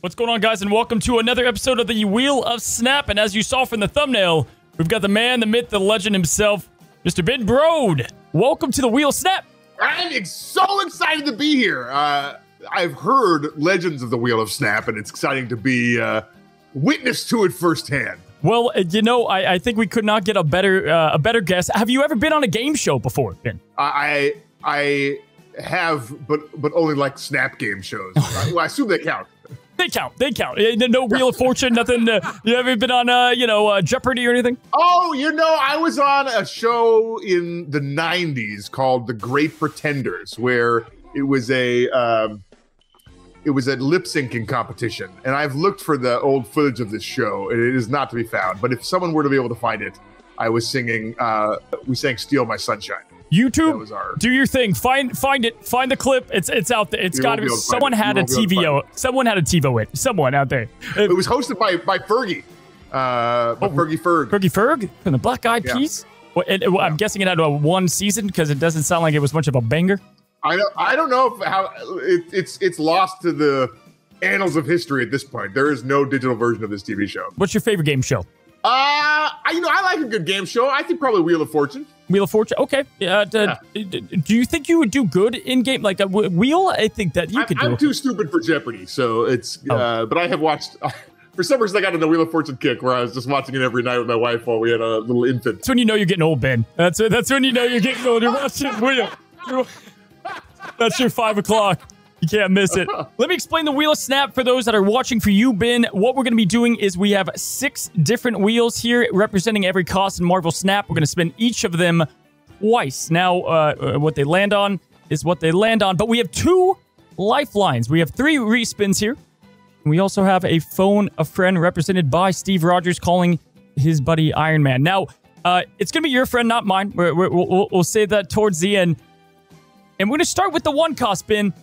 What's going on, guys, and welcome to another episode of the Wheel of Snap. And as you saw from the thumbnail, we've got the man, the myth, the legend himself, Mr. Ben Brode. Welcome to the Wheel of Snap. I'm ex- so excited to be here. Uh, I've heard legends of the Wheel of Snap, and it's exciting to be uh, witness to it firsthand. Well, uh, you know, I, I think we could not get a better uh, a better guest. Have you ever been on a game show before, Ben? I I have, but but only like Snap game shows. well, I assume they count. They count. They count. No Wheel of Fortune, nothing. Uh, you ever been on, uh, you know, uh, Jeopardy or anything? Oh, you know, I was on a show in the '90s called The Great Pretenders, where it was a um, it was a lip syncing competition, and I've looked for the old footage of this show, and it is not to be found. But if someone were to be able to find it, I was singing. Uh, we sang "Steal My Sunshine." YouTube, our. do your thing. Find find it. Find the clip. It's it's out there. It's got to be. be able to find Someone had a won't be able to TVO. Someone had a TiVo it. Someone out there. It was hosted by by Fergie, uh, by Fergie Ferg. Fergie Ferg from the Black Eyed Yeah. Peas. Well, it- it- I'm guessing it had a one season because it doesn't sound like it was much of a banger. I don't I don't know if how it, it's it's lost to the annals of history at this point. There is no digital version of this TV show. What's your favorite game show? Uh, I, you know, I like a good game show. I think probably Wheel of Fortune. Wheel of Fortune. Okay. Uh, d- d- do you think you would do good in game like a w- wheel? I think that you I'm, could I'm do. too stupid for Jeopardy, so it's. Oh. Uh, but I have watched. for some reason, I got on the Wheel of Fortune kick where I was just watching it every night with my wife while we had a little infant. That's when you know you're getting old, Ben. That's that's when you know you're getting old. You're watching Wheel. That's your five o'clock. You can't miss it. Let me explain the wheel of snap for those that are watching for you, Ben. What we're going to be doing is we have six different wheels here representing every cost in Marvel Snap. We're going to spin each of them twice. Now, uh, uh, what they land on is what they land on, but we have two lifelines. We have three respins here. We also have a phone a friend represented by Steve Rogers calling his buddy Iron Man. Now, uh, it's going to be your friend, not mine. We're, we're, we'll, we'll say that towards the end. And we're going to start with the one cost bin.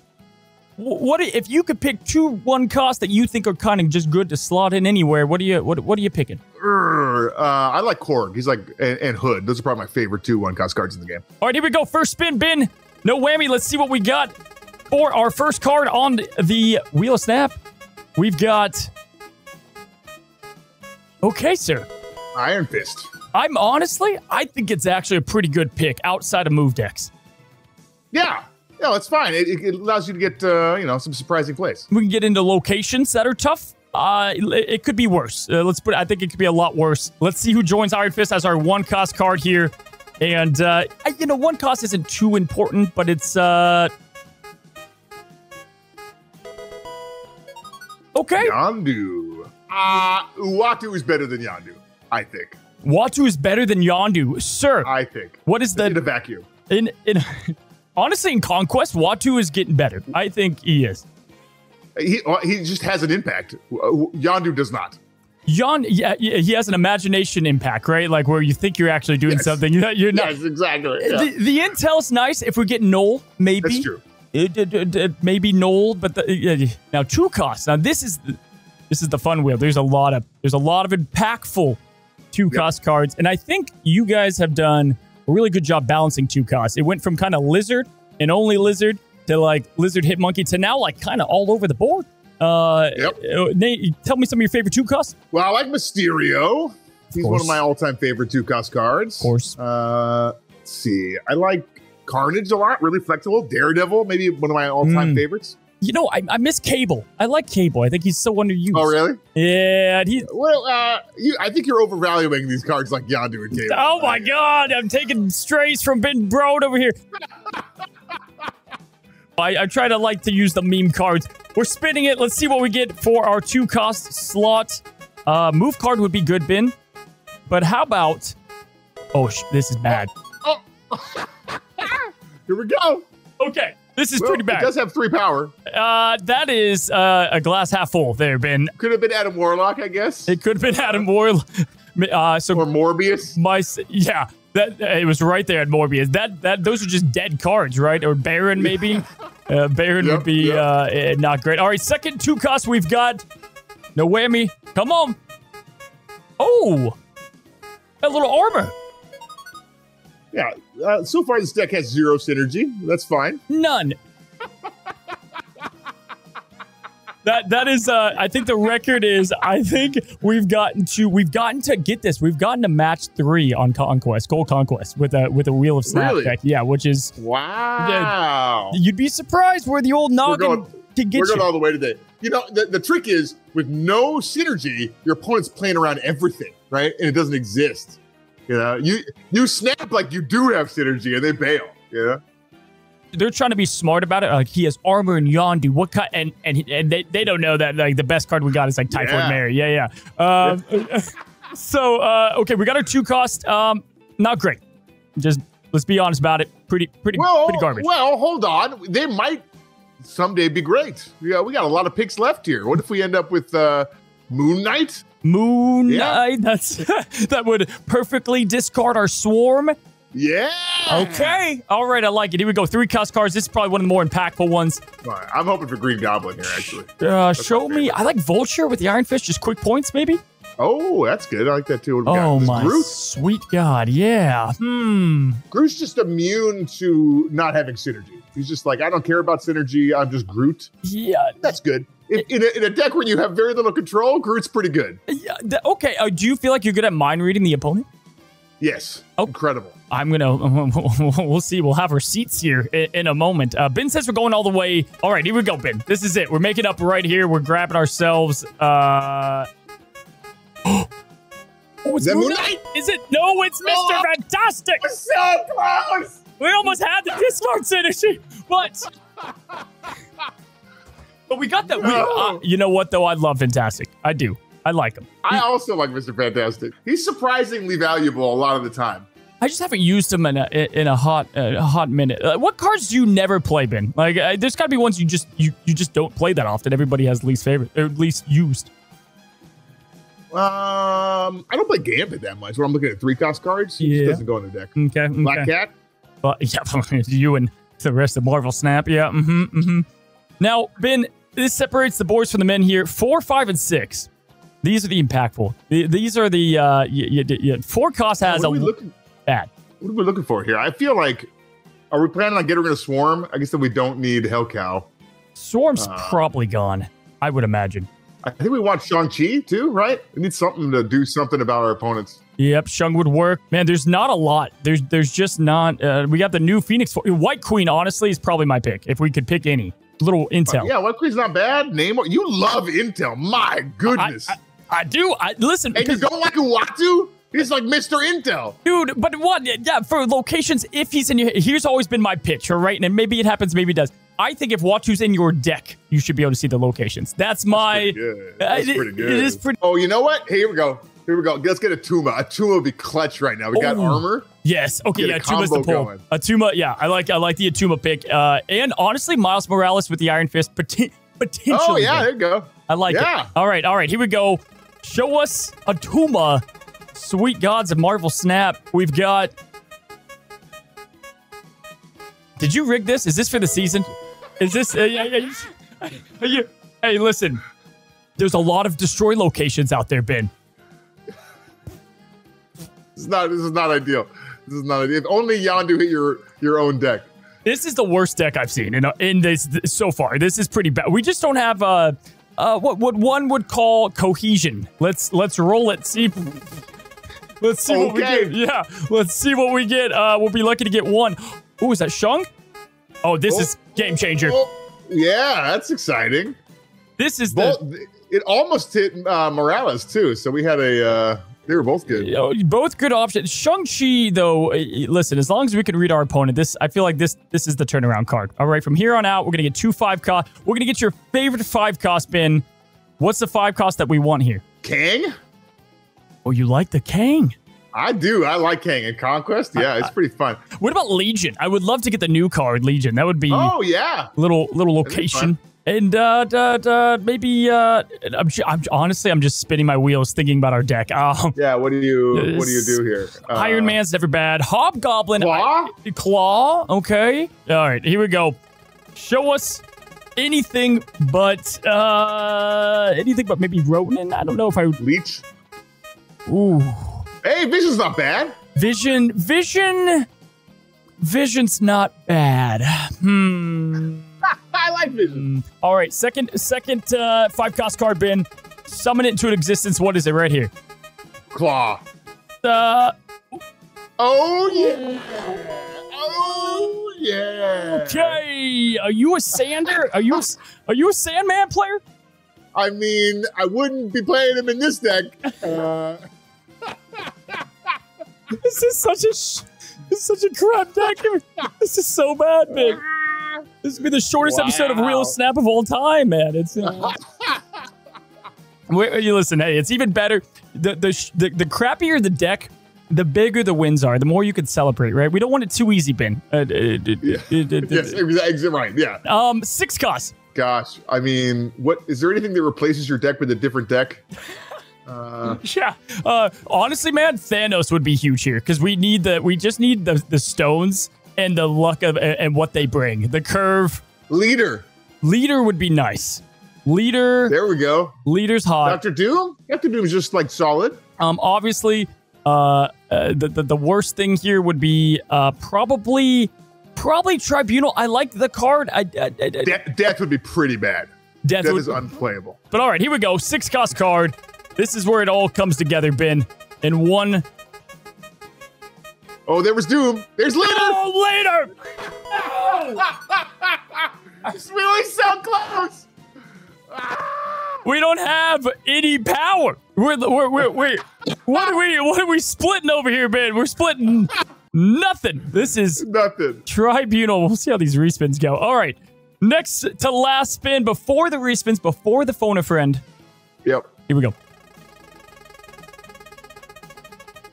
Wh- What if you could pick two one costs that you think are kind of just good to slot in anywhere? What are you what what are you picking? Uh, I like Korg. He's like and, and Hood. Those are probably my favorite two one cost cards in the game. All right, here we go. First spin bin. No whammy. Let's see what we got for our first card on the wheel of snap. We've got. Okay, sir. Iron Fist. I'm honestly, I think it's actually a pretty good pick outside of move decks. Yeah, yeah, it's fine. It, it allows you to get uh, you know some surprising plays. We can get into locations that are tough. Uh, it, it could be worse. Uh, let's put. I think it could be a lot worse. Let's see who joins Iron Fist as our one cost card here. And uh, I- you know, one cost isn't too important, but it's uh. Okay, Yondu. Uh, Uatu is better than Yondu. I think. Uatu is better than Yondu, sir. I think. What is the In a the vacuum. in in? Honestly, in Conquest, Uatu is getting better. I think he is. He uh, he just has an impact. Uh, Yondu does not. Yon, yeah, he has an imagination impact, right? Like where you think you're actually doing Yes. something. You're not. You're not Yes, exactly. Yeah. The, the intel's nice if we get Knull, maybe. That's true. It, it- it- it- maybe Knull, but the, yeah, now two costs. Now this is the, this is the fun wheel. There's a lot of there's a lot of impactful two cost cards, and I think you guys have done a really good job balancing two costs. It went from kind of lizard and only lizard to like lizard hit monkey to now like kind of all over the board. Uh, Yep. uh, Nate, tell me some of your favorite two costs. Well, I like Mysterio. He's one of my all-time favorite two cost cards. Of course. Uh, let's see. I like Carnage a lot. Really flexible. Daredevil, maybe one of my all-time Mm. favorites. You know, I, I miss Cable. I like Cable. I think he's so underused. Oh, really? Yeah, he, Well, uh, you, I think you're overvaluing these cards like Yondu and Cable. Oh my god, I'm taking strays from Ben Brode over here. I, I try to like to use the meme cards. We're spinning it. Let's see what we get for our two cost slot. Uh, move card would be good, Ben. But how about. Oh, sh- this is bad. Oh. Here we go. Okay, this is Well, pretty bad. It does have three power. Uh, that is uh, a glass half full there, Ben. Could have been Adam Warlock, I guess, It could have been Adam Boyle. Uh, so or Morbius. my yeah that it was right there at morbius that that those are just dead cards right or baron maybe uh, baron Yep, would be yep. uh eh, not great all right second two cost we've got no whammy come on oh a little armor Yeah. Uh, so far, this deck has zero synergy. That's fine. none that that is uh I think the record is I think we've gotten to we've gotten to get this. We've gotten to match 3 on Conquest, Gold Conquest with a with a Wheel of Snap Really? deck. Yeah, which is Wow. you'd be surprised where the old noggin going- can get We're going you. all the way today. You know, the, the trick is with no synergy, your opponent's playing around everything, right? And it doesn't exist. You know, you you snap like you do have synergy and they bail. You know? They're trying to be smart about it. Like he has armor and Yondu. What kind? And and, and they, they don't know that like the best card we got is like Typhoid Yeah. Mary. Yeah, yeah. Um, so uh, okay, we got our two cost. Um, not great. Just let's be honest about it. Pretty pretty Well, pretty garbage. well, hold on. They might someday be great. Yeah, we got a lot of picks left here. What if we end up with uh, Moon Knight? Moon Yeah. Knight. That's that would perfectly discard our swarm. Yeah. Okay. All right, I like it. Here we go. Three cost cards. This is probably one of the more impactful ones. Right, I'm hoping for Green Goblin here, actually. Uh, show me. I like Vulture with the Iron Fist. Just quick points, maybe. Oh, that's good. I like that too. What do we got? Oh my Groot? sweet God. Yeah. Hmm. Groot's just immune to not having synergy. He's just like, I don't care about synergy. I'm just Groot. Yeah. That's good. In, in, a, in a deck where you have very little control, Groot's pretty good. yeah okay. Uh, do you feel like you're good at mind reading the opponent? Yes. Oh. Incredible. I'm gonna. We'll see. We'll have receipts here in, in a moment. Uh, ben says we're going all the way. All right, here we go, Ben. This is it. We're making up right here. We're grabbing ourselves. Uh. It's that Moon Moon Knight. Is it? No, it's Mr. Oh. Fantastic. So close. We almost had the discard synergy, but. But we got that. We, No. uh, you know what, though? I love Fantastic. I do. I like him. I also like Mr. Fantastic. He's surprisingly valuable a lot of the time. I just haven't used him in a in a hot uh, hot minute. Uh, what cards do you never play, Ben? Like, uh, there's got to be ones you just you you just don't play that often. Everybody has least favorite or least used. Um, I don't play Gambit that much. When I'm looking at three cost cards, he Yeah. just doesn't go in the deck. Okay, okay. Black Cat. But yeah, you and the rest of Marvel Snap. Yeah. Mm-hmm. Mm-hmm. Now, Ben, this separates the boys from the men here. Four, five, and six. These are the impactful. These are the uh, y- y- y- four cost has what a are we looking? bad. What are we looking for here? I feel like, are we planning on getting rid of Swarm? I guess that we don't need Hellcow. Swarm's Uh. probably gone. I would imagine. I think we want Shang Chi too, right? We need something to do something about our opponents. Yep, Shung would work. Man, there's not a lot. There's there's just not. Uh, we got the new Phoenix. White Queen, honestly, is probably my pick if we could pick any. Little intel. Yeah, White Queen's not bad. Name you love Intel. My goodness. I, I do. I listen and you don't like Uatu? He's like Mr. Intel. dude. But what? Yeah, for locations, if he's in your, here's always been my pitch. All right, and maybe it happens, maybe it does. I think if Uatu's in your deck, you should be able to see the locations. That's my. Pretty good. That's it- pretty good. it is pretty- Oh, you know what? Here we go. Here we go. Let's get Atuma. A Tuma would be clutch right now. We got Oh. armor. Yes. Okay. Yeah. Atuma's the combo pull. going. Atuma. Yeah. I like. I like the Atuma pick. Uh, and honestly, Miles Morales with the Iron Fist poten- potentially. Oh, yeah. There you go. I like Yeah. it. All right, all right, here we go. Show us Atuma. Sweet gods of Marvel Snap. We've got. Did you rig this? Is this for the season? Is this? Uh, yeah, yeah, are you- hey, listen. There's a lot of destroy locations out there, Ben. This is not. This is not ideal. This is not ideal. If only Yondu hit your your own deck. This is the worst deck I've seen in, in this so far. This is pretty bad. We just don't have uh, uh, what what one would call cohesion. Let's let's roll it. See. Let's see what we get. Yeah, let's see what we get. Uh, we'll be lucky to get one. Oh, is that Shung? Oh, this Oh. is game changer. Oh, yeah, that's exciting. This is the it almost hit uh, Morales too. So we had a. Uh, they were both good. you know, both good options. Shang Chi, though, uh, listen, as long as we can read our opponent, this I feel like this this is the turnaround card. All right, from here on out, we're gonna get two five cost. We're gonna get your favorite five cost bin. What's the five cost that we want here? Kang. Oh, you like the Kang? I do. I like Kang and Conquest. Yeah, it's pretty fun. What about Legion? I would love to get the new card, Legion. That would be Oh yeah. little little location. And uh, da, da, maybe uh, I'm, I'm honestly I'm just spinning my wheels thinking about our deck. Um, Yeah. What do you What do you do here? Uh, Iron Man's never bad. Hobgoblin, Klaw? I- Klaw. Okay. All right. Here we go. Show us anything but uh anything but maybe Ronin. I don't know if I would. Leech. Ooh. Hey, Vision's not bad. Vision. Vision. Vision's not bad. Hmm. I like vision. Mm, All right, second second uh, five cost card bin. Summon it into existence. What is it right here? Klaw. Uh, Oh yeah. Oh yeah. okay. Are you a sander? Are you a, are you a Sandman player? I mean, I wouldn't be playing him in this deck. Uh, This is such a sh- this is such a crap deck. This is so bad, man. This would be the shortest episode of Real Snap of all time, man. It's. Uh, you listen. Hey, it's even better. The, the sh- the the crappier the deck, the bigger the wins are. The more you can celebrate, right? We don't want it too easy, Ben. Uh, Yeah. yes, exactly right. Yeah. Um, six costs. Gosh, I mean, what is there anything that replaces your deck with a different deck? Uh, Yeah. Uh, honestly, man, Thanos would be huge here because we need the we just need the the stones and the luck of and, and what they bring. The curve leader. leader would be nice. Leader, There we go. leader's hot. Doctor Doom. Doctor Doom is just like solid. Um, obviously, uh, uh the, the the worst thing here would be uh probably probably Tribunal. I like the card. I, I, I- I- De- death would be pretty bad. death Death would, is unplayable. but all right, here we go. Six cost card. This is where it all comes together, Ben. In one. Oh, there was Doom. There's leader. Oh, later. It's really so close. Ah! We don't have any power. We're we're we're, we're what are we what are we splitting over here, Ben? We're splitting nothing. This is Nothing. tribunal. We'll see how these respins go. All right. Next to last spin before the respins, before the phone a friend. Yep. Here we go.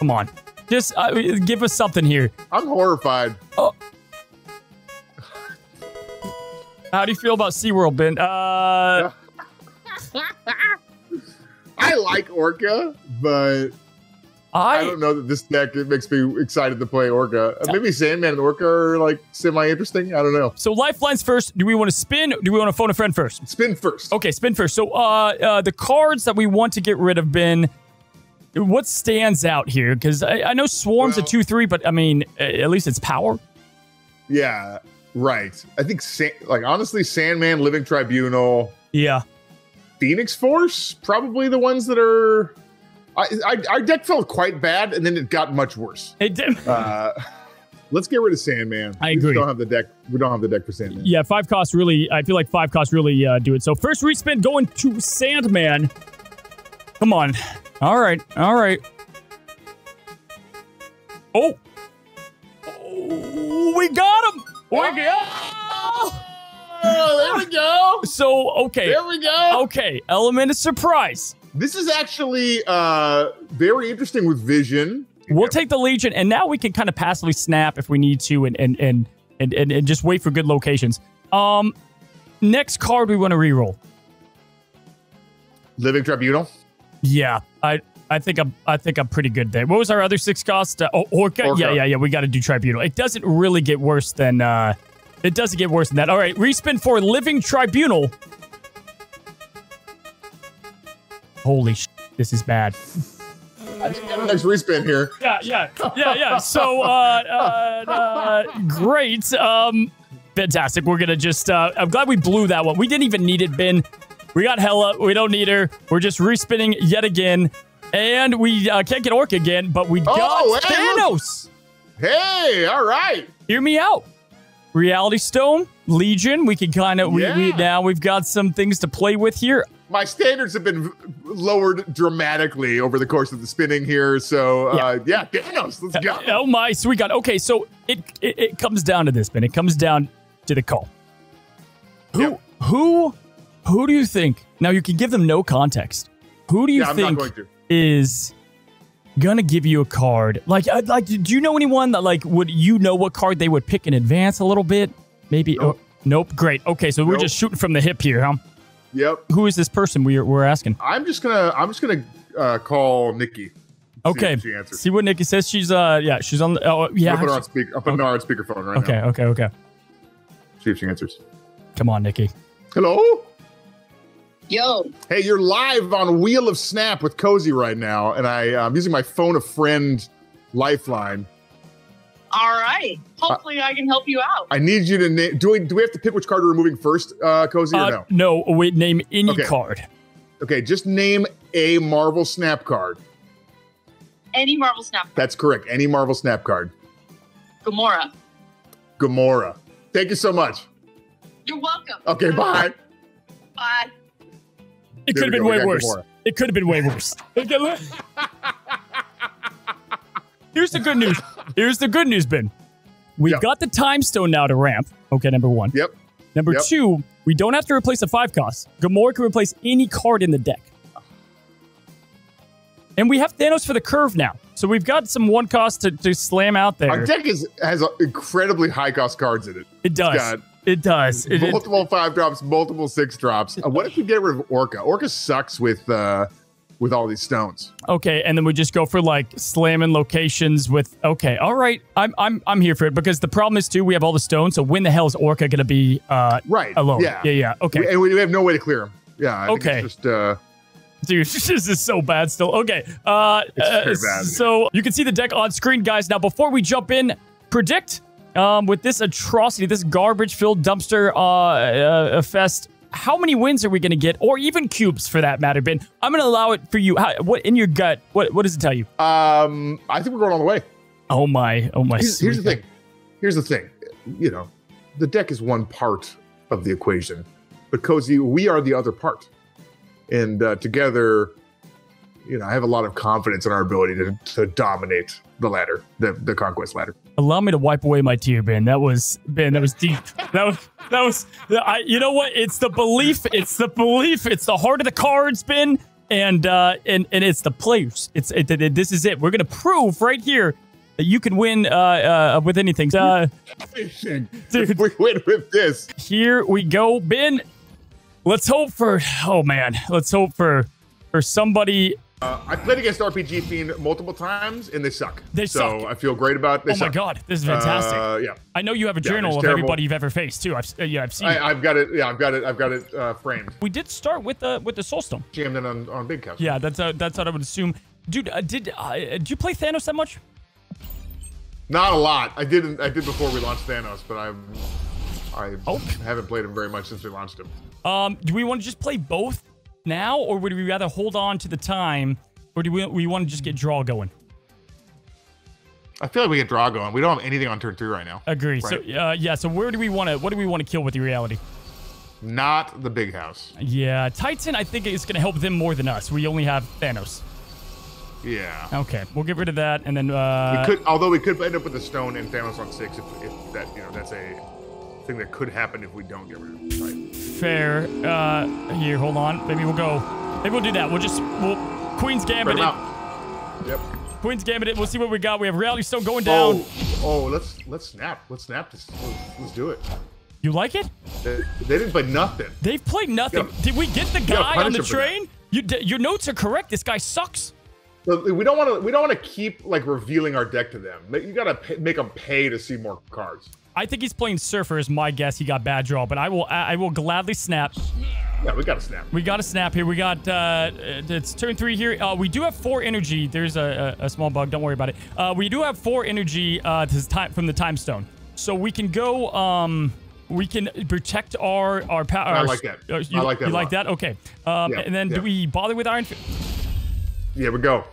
Come on. Just uh, give us something here. I'm horrified. Oh. How do you feel about SeaWorld, Ben? Uh, I like Orca, but I I don't know that this deck it makes me excited to play Orca. Uh, Maybe Sandman and Orca are like semi interesting. I don't know. so lifelines first. Do we want to spin? Do we want to phone a friend first? Spin first. Okay, spin first. So, uh, uh, the cards that we want to get rid of, Ben. What stands out here? Because I, I know Swarm's a two three, but I mean, at least it's power. Yeah, right. I think like honestly, Sandman, Living Tribunal, Yeah. Phoenix Force, probably the ones that are. I, I, our deck felt quite bad, and then it got much worse. It did. Uh, let's get rid of Sandman. I We agree. don't have the deck. We don't have the deck for Sandman. Yeah, five costs really. I feel like five costs really uh, do it. So first respin going to Sandman. Come on. All right. All right. Oh. Oh, we got him. We got. Oh, there we go. So okay. There we go. Okay. Element of surprise. This is actually uh, very interesting with Vision. We'll take the Legion, and now we can kind of passively snap if we need to, and and and and and, and just wait for good locations. Um, next card we want to reroll. Living Tribunal. Yeah, I I think I'm I think I'm pretty good there. What was our other six cost? Uh, oh, Orca? Orca. Yeah, yeah, yeah. We got to do Tribunal. It doesn't really get worse than uh, it doesn't get worse than that. All right, respin for Living Tribunal. Holy sh! This is bad. I think got a nice respin here. Yeah, yeah, yeah, yeah. So, uh, uh, uh, great. Um, fantastic. We're gonna just. Uh, I'm glad we blew that one. We didn't even need it, Ben. We got Hela. We don't need her. We're just respinning yet again, and we uh, can't get Orc again. But we got Oh, hey, look. Thanos. Hey, all right. Hear me out. Reality Stone, Legion. We can kind of. We, we Yeah. now we've got some things to play with here. My standards have been lowered dramatically over the course of the spinning here. So, uh, yeah, Thanos, let's go. Oh my sweet God. Okay, so it, it it comes down to this, Ben. It comes down to the call. Who Yep. who who do you think? Now you can give them no context. Who do you Yeah, I'm think going to. is gonna give you a card? Like I- like do you know anyone that like would you know what card they would pick in advance a little bit? Maybe Nope. oh, nope. Great. Okay, so we're just shooting from the hip here, huh? Yep. Who is this person we're we're asking? I'm just gonna. I'm just gonna uh, call Nikki. Okay. answers. See what Nikki says. She's uh yeah, she's on the oh yeah. I'll put her on speak. I'll put her on speakerphone right okay, now. okay, okay. See if she answers. Come on, Nikki. Hello. Yo, Hey, you're live on Wheel of Snap with Cozy right now, and I, I'm using my phone a friend lifeline. All right. Hopefully, I can help you out. I need you to name. Do we do we have to pick which card we're removing first, uh, Cozy, or Uh, no? no, wait, name any Okay. card. Okay, just name a Marvel Snap card. Any Marvel Snap. That's correct. Any Marvel Snap card. Gamora. Gamora. Thank you so much. You're welcome. Okay, bye. Bye. It could have been way worse. It could have been way worse. Here's the good news. Here's the good news, Ben. We've Yep. got the time stone now to ramp. Okay, number one. Yep. Number Yep. two, we don't have to replace a five cost. Gamora can replace any card in the deck. And we have Thanos for the curve now. So we've got some one cost to, to slam out there. Our deck is has incredibly high cost cards in it. it does. got It does. It, it- multiple five drops, multiple six drops. Uh, what if we get rid of Orca? Orca sucks with uh with all these stones. okay, and then we just go for like slamming locations with okay, all right. I'm I'm I'm here for it because the problem is too, we have all the stones, so when the hell is Orca gonna be uh Right. alone? Yeah. Yeah, yeah. Okay. We- and we have no way to clear him. Yeah. I think Okay. It's just uh Dude, this is so bad still. Okay. Uh, uh, bad. So you can see the deck on screen, guys. Now, before we jump in, predict um, with this atrocity, this garbage filled dumpster uh, uh, fest, how many wins are we going to get? Or even cubes for that matter, Ben. I'm going to allow it for you. How, what In your gut, what, what does it tell you? um I think we're going all the way. Oh, my. Oh, my. Here's, here's the thing. Here's the thing. You know, the deck is one part of the equation, but Cozy, we are the other part. And uh, together, you know, I have a lot of confidence in our ability to, to dominate the ladder, the, the conquest ladder. Allow me to wipe away my tear, Ben. That was Ben. That was deep. That was that was. I. You know what? It's the belief. It's the belief. It's the heart of the cards, Ben. And uh, and and it's the players. It's it, it- this is it. We're gonna prove right here that you can win uh, uh with anything. Uh, Dude. Dude. We win with this. here we go, Ben. Let's hope for. Oh man. Let's hope for for somebody. Uh, I played against RPG Fiend multiple times, and they suck. They so suck. I feel great about. this. Oh my suck. God, this is fantastic. Uh, yeah, I know you have a journal it's of everybody you've ever faced too. I've uh, yeah, I've seen. it. I, I've got it. Yeah, I've got it. I've got it uh, framed. we did start with the with the soulstone. Jammed in on, on Big Couch. Yeah, that's uh, that's what I would assume. Dude, uh, did uh, did you play Thanos that much? Not a lot. I didn't. I did before we launched Thanos, but I'm. I Oh. haven't played him very much since we launched him. Um, do we want to just play both now, or would we rather hold on to the time, or do we we want to just get draw going? I feel like we get draw going. We don't have anything on turn three right now. Agree. Right. So uh, yeah. So where do we want to? What do we want to kill with the reality? Not the big house. Yeah, Titan. I think is going to help them more than us. We only have Thanos. Yeah. Okay, we'll get rid of that, and then uh, we could, although we could end up with a stone and Thanos on six if, if that, you know, that's a thing that could happen if we don't get rid of him. Fair. Uh, here, hold on. Maybe we'll go. Maybe we'll do that. We'll just we'll Queen's Gambit. It. Yep. Queen's Gambit. It. We'll see what we got. We have Reality Stone going down. Oh, oh, let's let's snap. Let's snap this. Let's, let's do it. You like it? They, they didn't play nothing. They've played nothing. Yeah. Did we get the Yeah, guy on the him for that. train? You, d- your notes are correct. This guy sucks. So we don't want to. We don't want to keep like revealing our deck to them. You gotta pay, make them pay to see more cards. I think he's playing Surfer. Is my guess. He got bad draw, but I will. I will gladly snap. Yeah, we got a snap. We got a snap here. We got. uh It's turn three here. Uh, we do have four energy. There's a, a, a small bug. Don't worry about it. Uh, we do have four energy. Uh, this time from the time stone, so we can go. Um, we can protect our our power. I like that. Uh, you, I like that You a like lot. that? Okay. Um, Yeah, and then yeah. do we bother with Iron? Fi- Yeah, we go.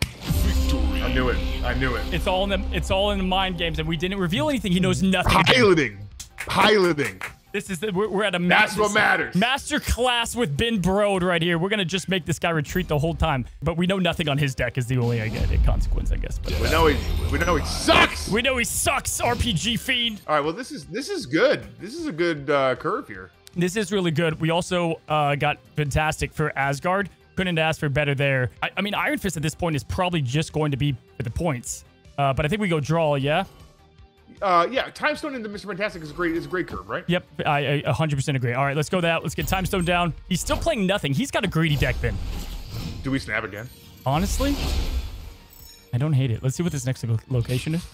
I knew it. I knew it. It's all in the it's all in the mind games, and we didn't reveal anything. He knows nothing. Piloting. Piloting. This is the, we're, we're at a That's what matters. master class with Ben Brode right here. We're gonna just make this guy retreat the whole time, but we know nothing on his deck is the only I get consequence, I guess. But We know he. We know he sucks. we know he sucks. RPG fiend. All right. Well, this is this is good. This is a good uh, curve here. This is really good. We also uh, got fantastic for Asgard. Couldn't ask for better there. I, I mean, Iron Fist at this point is probably just going to be for the points. Uh, but I think we go draw, yeah? Uh, yeah, Time Stone into Mr. Fantastic is a great is a great curve, right? Yep, I, I 100% agree. All right, let's go that. Let's get Time Stone down. He's still playing nothing. He's got a greedy deck, Ben. Do we snap again? Honestly, I don't hate it. Let's see what this next lo- location is.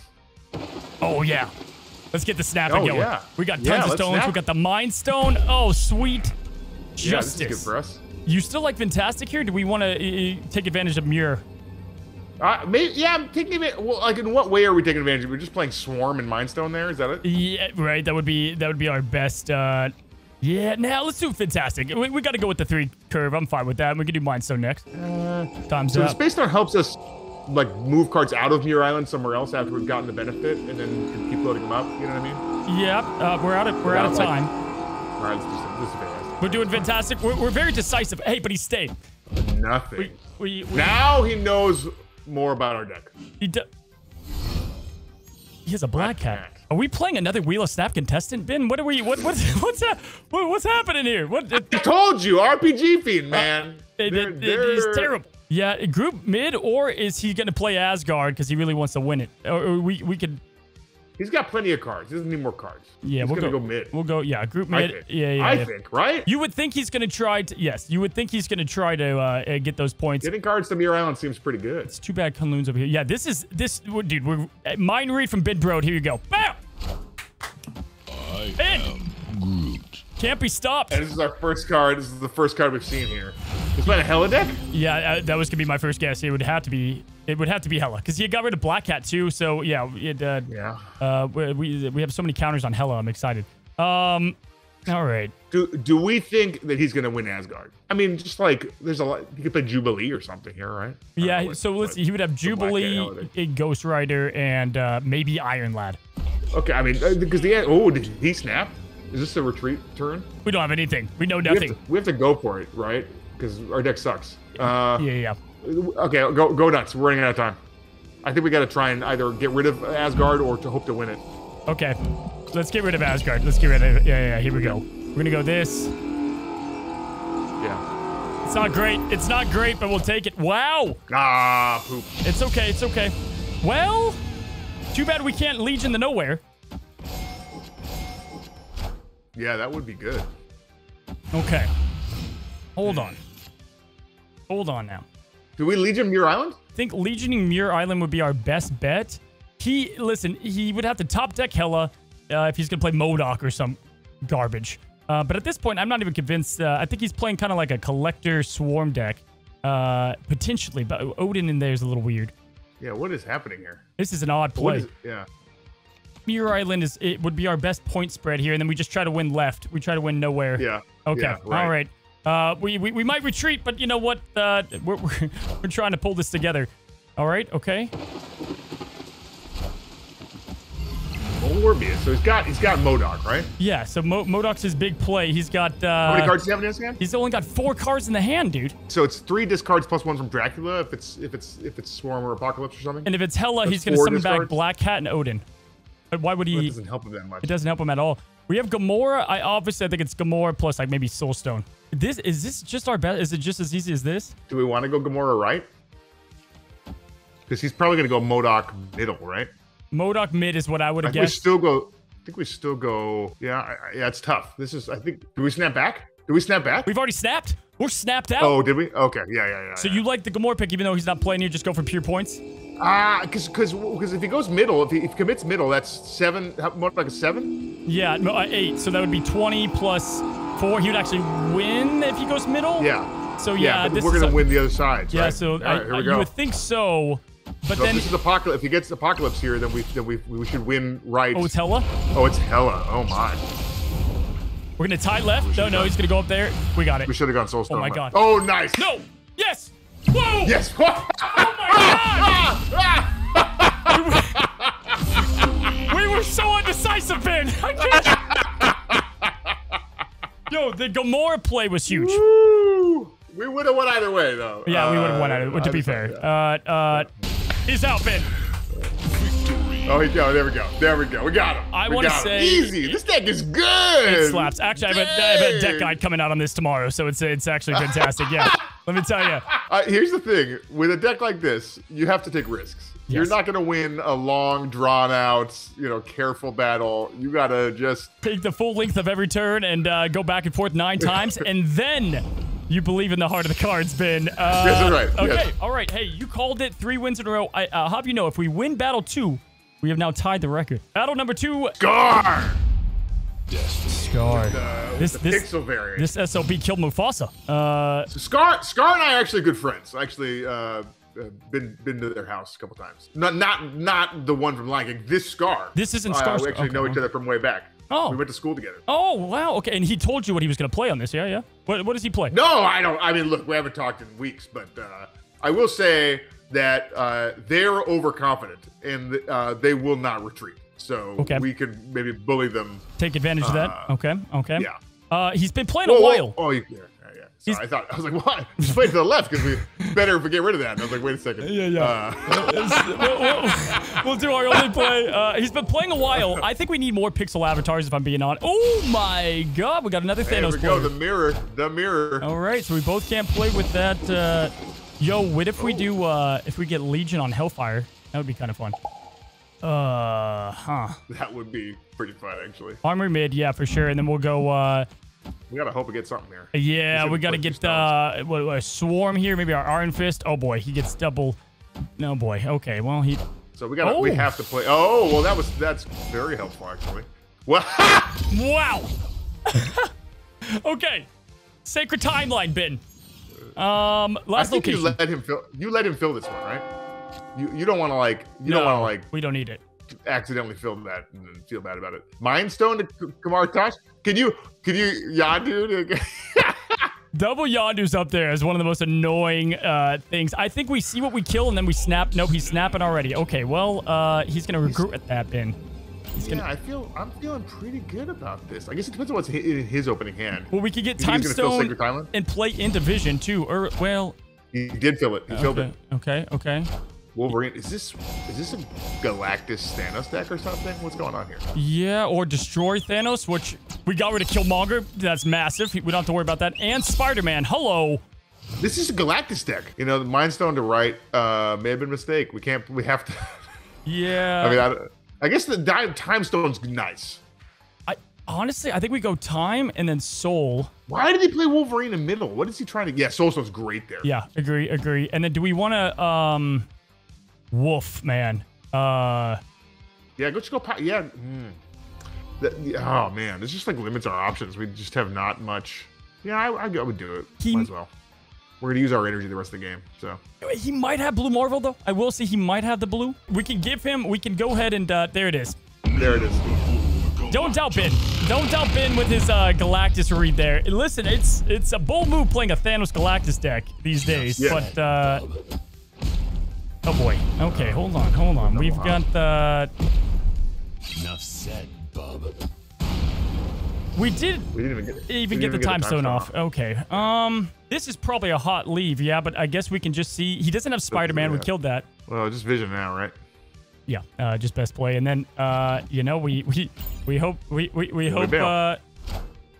Oh, yeah. Let's get the snap again. Oh, going. yeah. We got tons Yeah, of stones. snap. We got the Mind Stone. Oh, sweet. Yeah, Justice. this is good for us. You still like Fantastic here? Do we want to uh, take advantage of Muir? Uh, maybe, yeah, I'm taking it. Well, like, in what way are we taking advantage? We're just playing Swarm and Mindstone there. Is that it? Yeah, right. That would be that would be our best. uh Yeah, now let's do fantastic. We, we got to go with the three curve. I'm fine with that. We can do Mindstone next. Time's So up. Space Stone helps us like move cards out of Muir Island somewhere else after we've gotten the benefit, and then can keep loading them up. You know what I mean? Yeah, uh, we're out of we're out of Without, like- time. All right, let's do this is fantastic. We're doing fantastic. We're, we're very decisive. Hey, but he stayed. Nothing. We we, we now he knows more about our deck. he, do- he has a black cat. Are we playing another Wheel of Snap contestant, Ben? What are we? What what's what's that? What, what's happening here? What? It, I told you, RPG fiend, uh, man. it, They're- it- they're- terrible. Yeah, Groot mid, or is he going to play Asgard because he really wants to win it? Or, or we we could He's got plenty of cards. He doesn't need more cards. yeah he's we'll gonna go, go, mid. We'll go yeah Groot I mid. think. Yeah yeah. I yeah. think, right? You would think he's going to try to yes. You would think he's going to try to uh, uh, get those points. Getting cards to Muir Island seems pretty good. It's too bad Kunlun's over here. Yeah, this is this dude. We're uh, mind read from Ben Brode. Here you go. Bam. In. Can't be stopped. And this is our first card. This is the first card we've seen here. He's playing a Hela deck? Yeah, uh, that was gonna be my first guess. It would have to be. It would have to be Hela because he got rid of Black Cat too. So yeah, it, uh, Yeah. uh, we, we have so many counters on Hela. I'm excited. Um, all right. Do do we think that he's gonna win Asgard? I mean, just like there's a lot. He could play Jubilee or something here, right? I don't know Yeah. what- So let's see. He would have Jubilee, a Ghost Rider, and uh, maybe Iron Lad. Okay, I mean, uh, because the oh, did he snap? Is this a retreat turn? We don't have anything. We know We have, nothing. to, we have to go for it, right? Because our deck sucks. Uh, Yeah, yeah. Okay, go go nuts. We're running out of time. I think we got to try and either get rid of Asgard or to hope to win it. Okay. Let's get rid of Asgard. Let's get rid of it. Yeah, yeah, yeah. Here we go. We're gonna go this. Yeah. It's not great. It's not great, but we'll take it. Wow. Ah, poop. It's okay. It's okay. Well, too bad we can't Legion the Nowhere. Yeah, that would be good. Okay. Hold on. Hold on now. Do we Legion Muir Island? I think Legioning Muir Island would be our best bet. He, listen, he would have to top deck Hela uh, if he's going to play MODOK or some garbage. Uh, but at this point, I'm not even convinced. Uh, I think he's playing kind of like a collector swarm deck, uh, potentially. But Odin in there is a little weird. Yeah, what is happening here? This is an odd play. is, yeah. Muir Island is it would be our best point spread here, and then we just try to win left. We try to win nowhere. Yeah. Okay. Yeah, All right. Uh, we, we we might retreat, but you know what? Uh, we're, we're we're trying to pull this together. All right. Okay. Morbius. So he's got he's got MODOK, right? Yeah. So Mo- MODOK's his big play. He's got. Uh, How many cards do you have in his hand? He's only got four cards in the hand, dude. So it's three discards plus one from Dracula if it's if it's if it's Swarm or Apocalypse or something. And if it's Hela, That's he's gonna summon back? Black Cat and Odin. But why would he? doesn't help him that much. It doesn't help him at all. We have Gamora. I obviously I think it's Gamora plus like maybe Soulstone. This is this just our best? Is it just as easy as this? Do we want to go Gamora right? Because he's probably going to go MODOK middle, right? MODOK mid is what I would have think we still go. I think we still go. Yeah, I, I- yeah, it's tough. This is. I think. Do we snap back? Do we snap back? We've already snapped. We're snapped out. Oh, did we? Okay. Yeah, yeah, yeah. So yeah. you like the Gamora pick even though he's not playing you just go for pure points? Ah, because because because if he goes middle, if he, if he commits middle, that's seven. how- More like a seven. Yeah, no, uh, eight. So that would be 20 plus four. He would actually win if he goes middle? Yeah. So yeah, this we're gonna a- win the other side. Yeah, right? so I, right, here I- we you would think so. But So then, if this is apocalypse. If he gets apocalypse here, then we then we we should win right. oh, it's Hela? Oh, it's Hela. Oh my. We're going to tie left? No, no, he's going to go up there. We got it. We should have gone Soulstone. Oh my? God. Oh, nice. No! Yes! Whoa! Yes. Oh my god! we were so undecisive, Ben! I can't... Yo, the Gamora play was huge. Woo! We would have won either way, though. Yeah, we would have won Uh, of it, to be fair. Uh, uh, he's out, Ben. Oh, go. There we go. There we go. We got him. I got him. say- easy. This deck is good. It slaps. Actually, I have, a, I have a deck guide coming out on this tomorrow, so it's it's actually fantastic. Yeah, let me tell you. Uh, here's the thing: with a deck like this, you have to take risks. You're not going to win a long, drawn-out, you know, careful battle. You got to just Take the full length of every turn and uh, go back and forth nine times, and then you believe in the heart of the cards, Ben. Uh, Yes, that's right. Okay, Yes. all right. Hey, you called it three wins in a row. I, I'll have you know if we win battle two, we have now tied the record. Battle number two. Scar. Uh, This the this pixel variant. this SLB killed Mufasa. Uh, So Scar, Scar and I are actually good friends. Actually, uh, uh, been been to their house a couple times. Not not not the one from Lion King. This Scar. This isn't Uh, Scar. we actually okay. know each other from way back. Oh. We went to school together. Oh, wow. Okay. And he told you what he was going to play on this. Yeah, yeah. What, what does he play? No, I don't. I mean, look, we haven't talked in weeks, but uh, I will say that uh, they're overconfident and uh, they will not retreat. So Okay. we could maybe bully them. Take advantage of that. Uh, Okay. Okay. Yeah. Uh, he's been playing Whoa, a whoa, while. Oh, yeah, yeah, yeah. Sorry, I thought I was like, what? Just wait to the left because we better if we get rid of that. And I was like, wait a second. Yeah, yeah. Uh, we'll, we'll- we'll do our only play. Uh, he's been playing a while. I think we need more pixel avatars, if I'm being honest. Oh my god, we got another Thanos. there we go. The mirror. The mirror. All right, so we both can't play with that. Uh, yo, what if we do? Uh, if we get Legion on Hellfire, that would be kind of fun. Uh, huh. That would be pretty fun, actually. Armor mid, yeah, for sure. And then we'll go. Uh, We gotta hope we get something there. yeah, we got to get uh, what, a swarm here. Maybe our Iron Fist. Oh boy, he gets double. No boy. Okay, well he. So we gotta. We Oh. have to play. Oh, well, that was that's very helpful, actually. Well, Wow. okay. Sacred timeline, bin. Um, I last think you let him fill. You let him fill this one, right? You you don't want to like. You don't No, want to like We don't need it. accidentally fill that and feel bad about it. Mind Stone to K- Kamar-Taj. Can you can you Yadu to Double Yondu's up there as one of the most annoying uh, things. I think we see what we kill and then we snap. Nope, he's snapping already. Okay, well, uh, he's gonna regret that bin. He's gonna. Yeah, I feel I'm feeling pretty good about this. I guess it depends on what's in his opening hand. Well, we could get Time gonna Stone and play into Vision too. Or well, He did fill it. He filled it. okay, okay. Wolverine. Is this is this a Galactus Thanos deck or something? What's going on here? Yeah, or destroy Thanos, which we got rid of Killmonger. That's massive. We don't have to worry about that. And Spider-Man. Hello. This is a Galactus deck. You know, the Mind Stone to right uh, may have been a mistake. We can't. We have to. Yeah. I mean, I, I guess the di- Time Stone's nice. I honestly, I think we go Time and then Soul. Why did he play Wolverine in the middle? What is he trying to? Yeah, Soul Stone's great there. Yeah, agree, agree. And then do we want to um, Wolf man? Uh, Yeah, go just go. Yeah. mm. That- yeah, oh man, this just like limits our options. We just have not much. Yeah, I, I, I would do it. He- Might as well. We're gonna use our energy the rest of the game. So he might have Blue Marvel though. I will say he might have the blue. We can give him. We can go ahead and uh, there it is. there it is. Don't doubt Ben. Don't doubt Ben with his uh, Galactus read there. Listen, it's it's a bold move playing a Thanos Galactus deck these days. Yeah. But uh, oh boy. Okay, hold on, hold on. We've got uh, Enough said, bub. we did We didn't even get we even didn't get the time stone off. Okay. Um, this is probably a hot leave, yeah. But I guess we can just see he doesn't have Spider-Man. We killed that. Well, just Vision now, right? Yeah, uh, just best play, and then uh, you know, we we we hope we we, we hope bail. uh,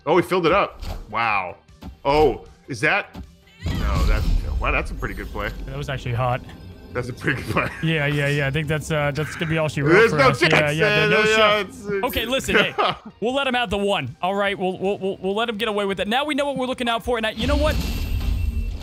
Oh, we filled it up. Wow. Oh, is that? No, that's wow. That's a pretty good play. that was actually hot. That's a pretty good play. Yeah, yeah, yeah. I think that's uh, that's gonna be all she wrote There's for no us. chance. Yeah, yeah. no yeah, it's- it's- Okay, listen, hey, we'll let him have the one. All right, we'll we'll we'll, we'll let him get away with it. Now we know what we're looking out for, and I, you know what?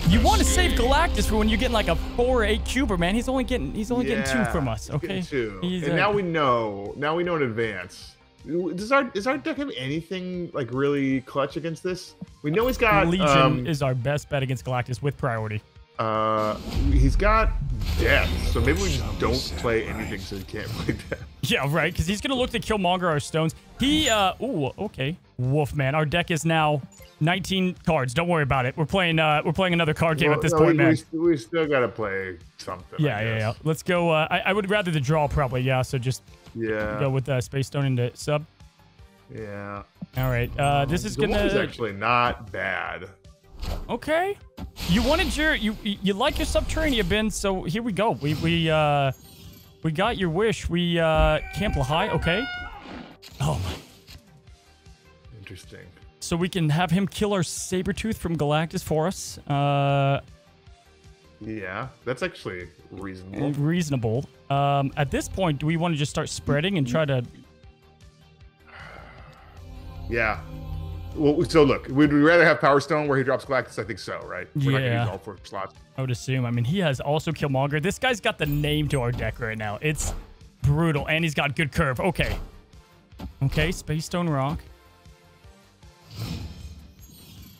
You want to save Galactus for when you're getting like a four or eight cuber, man. He's only getting he's only getting two from us. Okay, Two. He's, and uh, now we know. Now we know in advance. Does our does our deck have anything like really clutch against this? We know he's got Legion um, is our best bet against Galactus with priority. Uh he's got death, so maybe we just don't play anything so he can't play death. Yeah, right. Because he's gonna look to Killmonger our stones. He uh ooh okay. Wolfman. Our deck is now 19 cards. Don't worry about it. We're playing uh we're playing another card game Well, at this no, point, we, man. We, we still gotta play something. Yeah, yeah, yeah. Let's go. Uh, I, I would rather the draw probably. Yeah. So just yeah. go with uh, Space Stone into sub. Yeah. All right. Uh, this is wolf is gonna. actually not bad. Okay. You wanted your you you like your Subterranea bin, so here we go. We we uh we got your wish. We uh Camp Lehigh. Okay. Oh my. Interesting. So we can have him kill our saber tooth from Galactus for us. Uh, Yeah, that's actually reasonable. reasonable. Um, at this point, do we want to just start spreading and try to? Yeah. Well, so look, would we rather have Power Stone where he drops Galactus? I think so, right? We're not Yeah. gonna use all four slots. I would assume. I mean, he has also Killmonger. This guy's got the name to our deck right now. It's brutal, and he's got good curve. Okay. Okay, Space Stone Rock.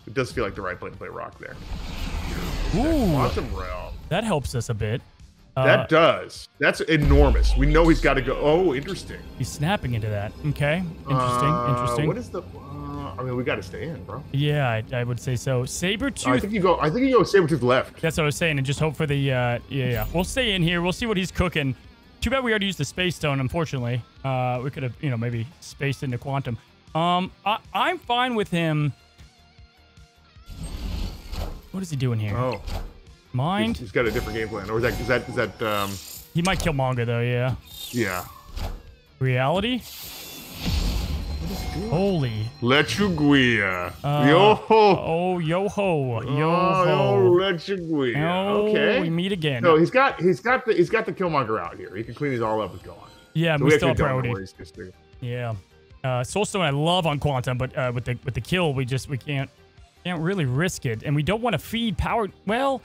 It does feel like the right play to play Rock there. Ooh, Quantum Realm. That helps us a bit. Uh, That does. That's enormous. We know he's got to go. Oh, interesting. he's snapping into that. Okay. Interesting. Uh, interesting. What is the? Uh, I mean, we got to stay in, bro. yeah, I, I would say so. Saber tooth. I think you go. I think you go saber tooth left. That's what I was saying, and just hope for the. Uh, yeah, yeah. We'll stay in here. We'll see what he's cooking. Too bad we already used the space stone. Unfortunately, uh, we could have, you know, maybe spaced into quantum. Um, I, I'm fine with him. What is he doing here? Oh, Mind? he's, got a different game plan. Or is that? Is that? Is that? Um, He might Killmonger though. Yeah. yeah. Reality. Holy. Lechuguilla. Uh, Yo ho. Oh, yo ho, yo Oh, ho. Lechuguilla. Oh, okay. we meet again. No, he's got he's got the he's got the Killmonger out here. He can clean these all up with Gohan. yeah, So we we still have priority. Yeah. Uh, Soulstone I love on Quantum, but uh, with the with the kill, we just we can't can't really risk it, and we don't want to feed power. Well,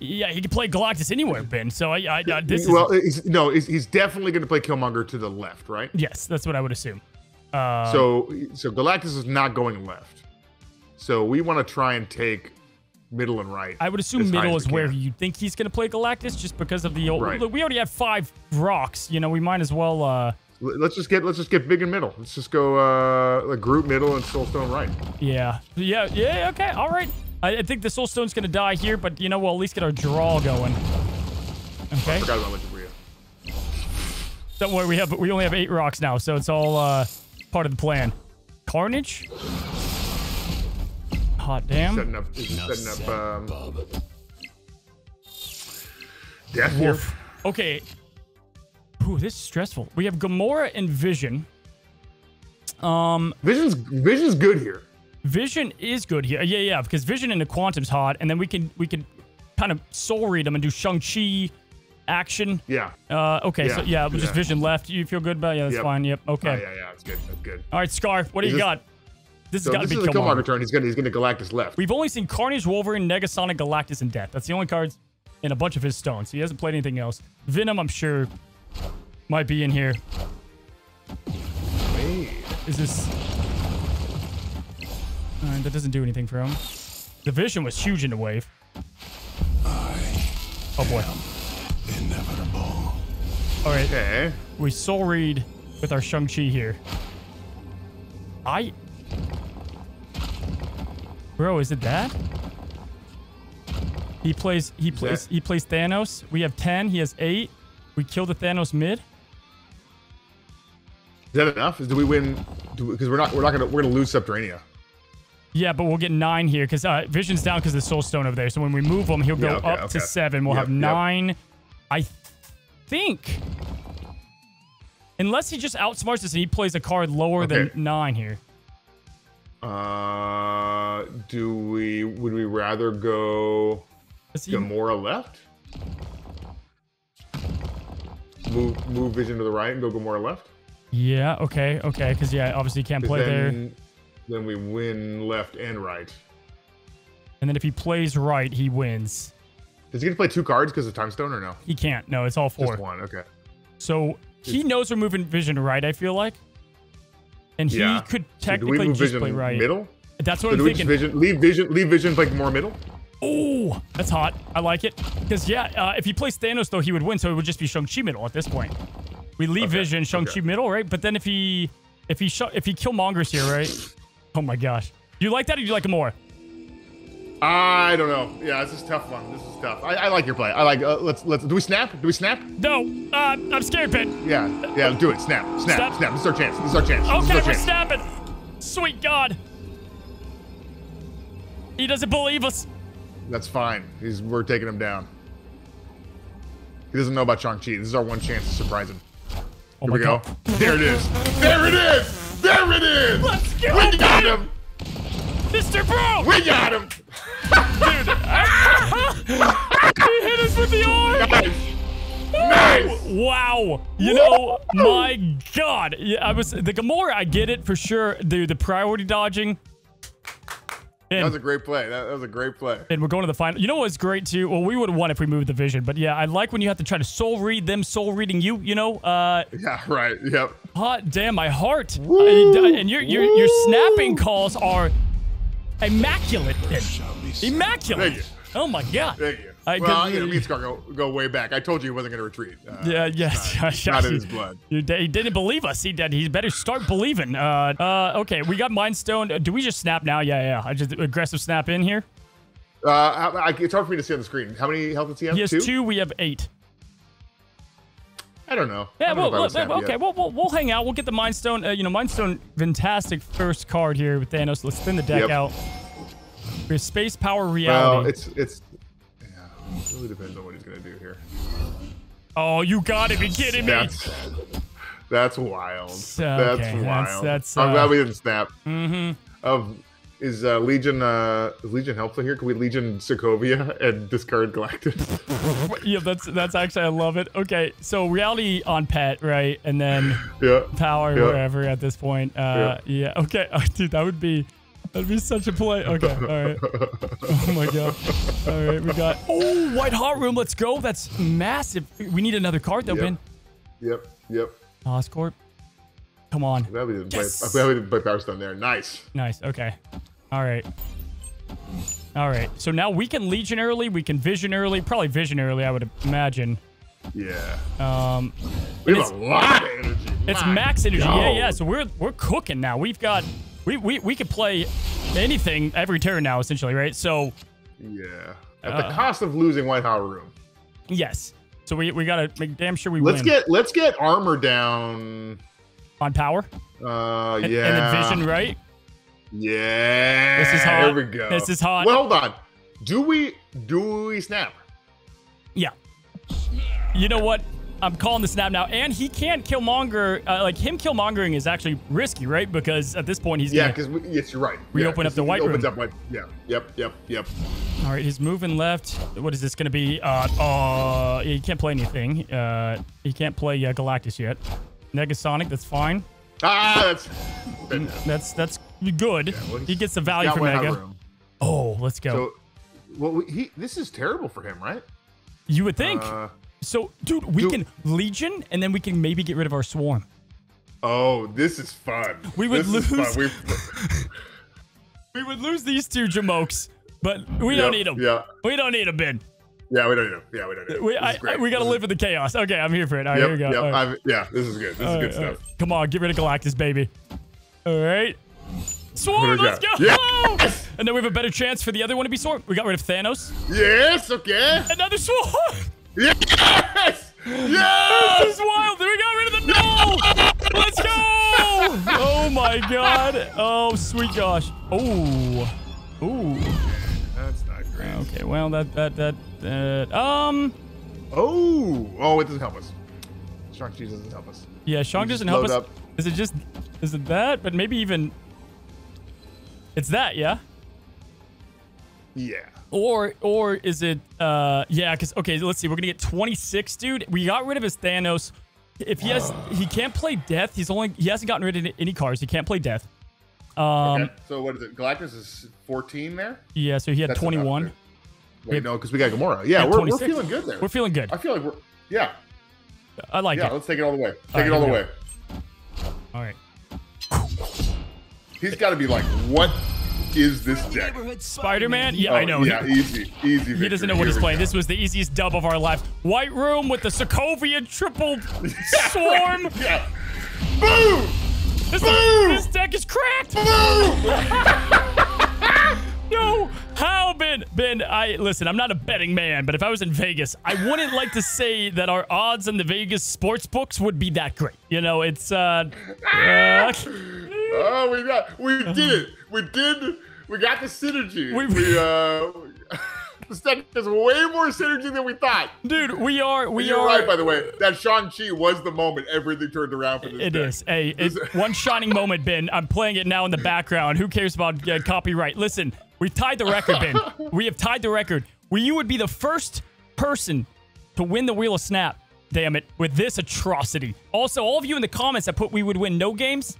yeah, he could play Galactus anywhere, Ben. So I, I, I this well, is he's, no, he's, he's definitely going to play Killmonger to the left, right? yes, that's what I would assume. Uh, so so Galactus is not going left. So we want to try and take middle and right. I would assume as middle is where you think he's gonna play Galactus, just because of the old. Right. Look, we already have five rocks. You know, we might as well. uh Let's just get let's just get big in middle. Let's just go uh like Groot middle and Soulstone right. Yeah, yeah, yeah. Okay, all right. I, I think the Soulstone's gonna die here, but you know we'll at least get our draw going. Okay. Forgot about Lechuguilla. Don't worry, we have we only have eight rocks now, so it's all uh, part of the plan. Carnage. Hot damn. Setting up he's setting up um, bub. death here. Woof. Okay. Ooh, this is stressful. We have Gamora and Vision. Um, Vision's Vision's good here. Vision is good here. Yeah, yeah, because Vision into Quantum's hot, and then we can we can kind of soul read them and do Shang Chi action. Yeah. Uh, okay, so Yeah, yeah, but just yeah. Vision left. You feel good about? Yeah, that's Yep. fine. Yep. Okay. Yeah, yeah, yeah. That's good. That's good. All right, Scarf. What do you this- got? This So has got to be is Killmonger. Turn. He's gonna he's gonna Galactus left. We've only seen Carnage, Wolverine, Negasonic, Galactus, and Death. That's the only cards in a bunch of his stones. He hasn't played anything else. Venom, I'm sure, might be in here. Wait. Is this? Uh, that doesn't do anything for him. The Vision was huge in the wave. Oh boy. Inevitable. All right, Okay. we soul read with our Shang Chi here. I. Bro, is it that? He plays. He plays. He plays Thanos. We have ten. He has eight. We kill the Thanos mid. Is that enough? Is do we win? Because we're not we're not gonna we're gonna lose Subterranea. Yeah, but we'll get nine here because uh, Vision's down because the Soul Stone over there. So when we move him, he'll go Yeah, okay, up to seven. We'll Yep, have yep. nine. I think, unless he just outsmarts us and he plays a card lower Okay. than nine here. Uh, do we would we rather go he- Gamora left? Move move Vision to the right and go Gamora left. Yeah. Okay. Okay. Because yeah, obviously he can't play there. Then, we win left and right. And then if he plays right, he wins. Does he get to play two cards because of Time Stone or no? He can't. No, it's all four. Just one. Okay. So he knows we're moving Vision right. I feel like, and he Yeah. could So technically move just play right. middle? That's what So I'm do we just thinking. Vision leave Vision leave Vision like more middle? Oh, that's hot. I like it. Because, yeah, uh, if he plays Thanos, though, he would win. So it would just be Shang-Chi middle at this point. We leave Okay, Vision, Shang-Chi okay. middle, right? But then if he if he sh- if he Killmonger's here, right? Oh, my gosh. You like that or do you like it more? I don't know. Yeah, this is a tough one. This is tough. I, I like your play. I like. Uh, let's let's. Do we snap? Do we snap? No, uh, I'm scared, Ben. Yeah. Yeah. Do it. Snap. Snap. Snap. Snap. This is our chance. This is our chance. Okay, our we're chance. snapping. Sweet God. He doesn't believe us. That's fine. He's we're taking him down. He doesn't know about Shang Chi. This is our one chance to surprise him. Oh, Here my we go. There it is. There it is. There it is. Let's go, We got him. Mr. Bro! We got him. Dude! He hit us with the arm! Nice. Nice. Wow. You know, my God. Yeah, I was the Gamora. I get it for sure. The the priority dodging. That was a great play. That, that was a great play. and we're going to the final. You know what's great too? Well, we would have won if we moved the vision, but yeah, I like when you have to try to soul read them, soul reading you. You know, uh, Yeah. Right. Yep. Hot damn, my heart. Woo. I- and your your your snapping calls are immaculate. Ben. Shall be said. Immaculate. Thank you. Oh my god. Thank you. I well, could- you know, me and Scar go, go way back. I told you he wasn't going to retreat. Uh, Yeah, yes. it's not, not in his blood. You, he didn't believe us. He did. He better start believing. Uh, uh, okay, we got Mind Stone. Uh, Do we just snap now? Yeah, yeah. I just aggressive snap in here. Uh, I, I, it's hard for me to see on the screen. How many health does he have? He has two? two. We have eight. I don't know. Yeah, don't well, well, well, okay, well, we'll, we'll hang out. We'll get the Mind Stone. Uh, you know, Mind Stone, fantastic first card here with Thanos. Let's spin the deck Yep. out. We have Space Power Well, Reality. it's it's. Yeah, it really depends on what he's going to do here. oh, you gotta be kidding me. That's that's wild. So, that's okay, wild. that's- that's, I'm uh, glad we didn't snap. Mm-hmm. Of is uh, Legion uh, is Legion helpful here? Can we Legion Sokovia and discard Galactus? Yeah, that's that's actually I love it. Okay, so reality on pet, right, and then yeah. power Yeah. wherever at this point. Uh, yeah. yeah. Okay, oh, dude, that would be that'd be such a play. Okay, all right. Oh my god. All right, we got oh white hot room. Let's go. That's massive. We need another card though, Yep. Ben. Yep. Yep. Oscorp. Come on. I'm glad we didn't Yes. play. I'm glad we didn't play Power Stone there. Nice. Nice. Okay. All right. All right. So now we can Legion early. We can Vision early. Probably Vision early, I would imagine. Yeah. Um, We have a lot of energy. It's My max energy. Yeah, God. yeah. So we're we're cooking now. We've got we we we could play anything every turn now, essentially, right? So Yeah. At Uh, the cost of losing White Hot Room. yes. So we we gotta make damn sure we Let's win get let's get armor down. On power. Uh, And, yeah. and vision, right? Yeah. This is hot. There we go. This is hot. Well, hold on. Do we do we snap? Yeah. You know what? I'm calling the snap now, and he can't Killmonger. Uh, like him Killmongering is actually risky, right? Because at this point he's Yeah, because yes, you're right. We yeah, open up the he white opens room. Up white, yeah. Yep. Yep. Yep. All right, he's moving left. What is this gonna be? Uh, uh, he can't play anything. Uh, he can't play uh, Galactus yet. Negasonic, that's fine. Ah, that's. That's that's good. well, he gets the value from Mega. Oh, let's go. So, well, he this is terrible for him, right? you would think. Uh, so, dude, we do- can Legion, and then we can maybe get rid of our Swarm. oh, this is fun. We would This lose. We, We would lose these two Jamokes, but we don't need them. Yeah. We don't need them, Ben. Yeah, we don't him. Yeah, we don't him. We, I. I- we gotta live in the chaos. Okay, I'm here for it. All right, Yep, here we go. Yep, right. Yeah, this is good. This All is good right, stuff. right. Come on, get rid of Galactus, baby. All right. Swarm, What do we let's go. got? Yes! And then we have a better chance for the other one to be Swarm. We got rid of Thanos. Yes, okay. Another Swarm. Yes! Yes! This is wild. We got rid of the no. Let's go. Oh my god. Oh sweet gosh. Oh. Ooh. That's not great. Okay. Well, that that that that. Um. Oh, oh, it doesn't help us. Shang-Chi doesn't help us. Yeah. Shang just doesn't help us. up. Is it just? Is it that? But maybe even. It's that. Yeah. Yeah. Or or is it uh yeah, cuz okay, let's see. We're going to get 26, dude. We got rid of his Thanos. If he has he can't play death. He's only he hasn't gotten rid of any cards. He can't play death. Um okay. So what is it? Galactus is 14 there. yeah, so he had That's enough, 21. Wait, no, because we got Gamora. Yeah, Yeah, we're, we're feeling good there. We're feeling good. I feel like we're. Yeah, I like yeah. it. Let's take it all the way. Take it all the here way. All right. He's got to be like, what is this deck? Spider-Man? Yeah, Oh, I know. Yeah, easy, easy. He doesn't know what he's playing. This was the easiest dub of our life. White room with the Sokovia triple swarm. Yeah. Boom! This, Boom! this deck is cracked. No, how Ben? Ben, I listen. I'm not a betting man, but if I was in Vegas, I wouldn't like to say that our odds in the Vegas sports books would be that great. You know, it's uh, uh Oh, we got, we did it. We did. We got the synergy. We- We, uh, has way more synergy than we thought. dude, we are we You're are. right, by the way. That Shang Chi was the moment everything turned around for this. It deck. is. Hey, it's one shining moment, Ben. I'm playing it now in the background. Who cares about uh, copyright? Listen, we've tied the record, Ben. We have tied the record. Where you would be the first person to win the Wheel of Snap. Damn it, with this atrocity. Also, all of you in the comments that put we would win no games.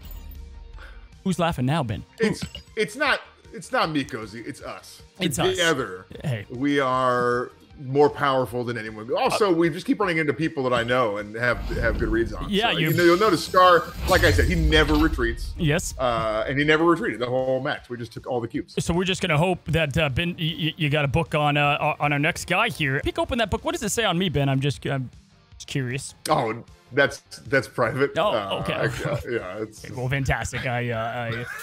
Who's laughing now, Ben? It's it's not it's not me, Cozy. It's us. It's us. together. Hey. We are more powerful than anyone. Also, we just keep running into people that I know and have have good reads on. Yeah, so, you- you'll notice Scar. Like I said, he never retreats, Yes. uh, and he never retreated the whole match. We just took all the cubes. So we're just gonna hope that uh, Ben, you, you got a book on uh, on our next guy here. Pick open that book. What does it say on me, Ben? I'm just I'm just curious. Oh, that's that's private. Oh, Uh, okay. I- yeah, it's. Well, fantastic. I uh, I.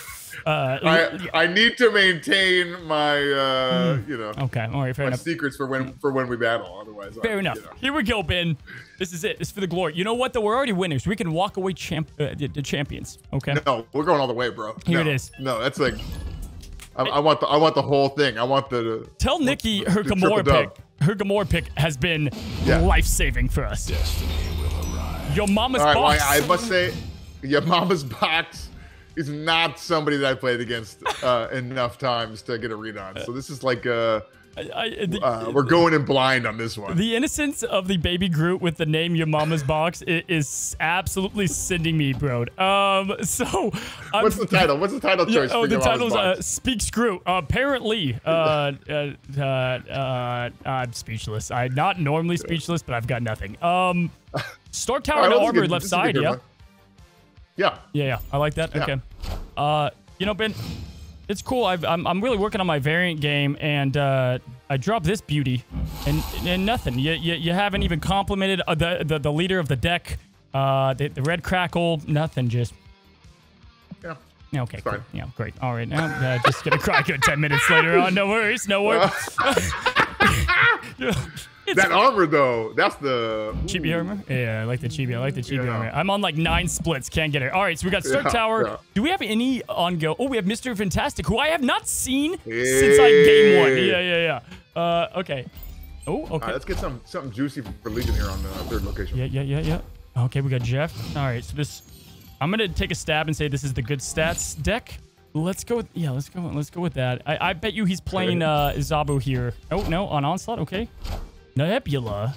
Uh, I, I need to maintain my uh, Hmm. you know okay. All right. Fair my enough. secrets for when for when we battle. Otherwise, I- Fair enough. you know. Here we go, Ben. This is it. It's for the glory. You know what? Though we're already winners. We can walk away champ uh, the, the champions. Okay. No, we're going all the way, bro. Here No, it is. No, that's like. I, I want the I want the whole thing. I want the. Tell Nikki her the Gamora triple-dub. pick. Her Gamora pick has been Yeah. life saving for us. Destiny will arrive. Your mama's All right, well, box. I, I must say, your mama's box is not somebody that I played against uh, enough times to get a read on. So this is like uh, I- I- the, uh, we're going in blind on this one. the innocence of the baby Groot with the name Your Mama's Box i- is absolutely sending me, bro. Um, so I'm, What's the title? What's the title Yeah, choice? oh, for the title's uh? "Speaks Groot." apparently, uh, uh, uh, uh, I'm speechless. I'm not normally speechless, but I've got nothing. Um, Stark Tower right, and well, this is armor good. left is a side. Yeah, one. Yeah. yeah, yeah. I like that. Yeah. Okay. Uh, you know, Ben, it's cool. I've, I'm I'm really working on my variant game, and uh, I dropped this beauty, and and nothing. You you, you haven't even complimented uh, the, the the leader of the deck. Uh, the, the red crackle. Nothing. Just Yeah. yeah, okay, cool. Yeah, great. All right, now uh, just gonna cry good ten minutes later on. No worries, no worries. it's That armor though, that's the chibi armor. Yeah, I like the chibi. I like the chibi Yeah. armor. I'm on like nine splits. Can't get it. All right, so we got Stark Yeah, Tower. yeah. Do we have any on go? Oh, we have Mr. Fantastic, who I have not seen since like game one. Yeah, yeah, yeah. Uh, okay. Oh, okay. right, let's get some something juicy for Legion here on the third location. Yeah, yeah, yeah, yeah. Okay, we got Jeff. All right, so this, I'm gonna take a stab and say this is the good stats deck. Let's go with yeah. Let's go. Let's go with that. I, I bet you he's playing uh Zabu here. Oh no, on onslaught. Okay, Nebula.